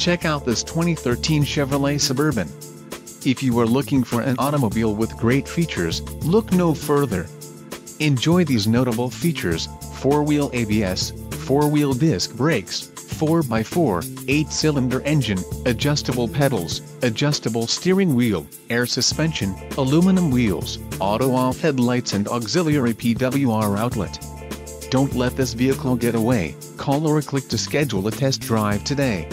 Check out this 2013 Chevrolet Suburban. If you are looking for an automobile with great features, look no further. Enjoy these notable features, 4-wheel ABS, 4-wheel disc brakes, 4x4, 8-cylinder engine, adjustable pedals, adjustable steering wheel, air suspension, aluminum wheels, auto-off headlights and auxiliary PWR outlet. Don't let this vehicle get away, call or click to schedule a test drive today.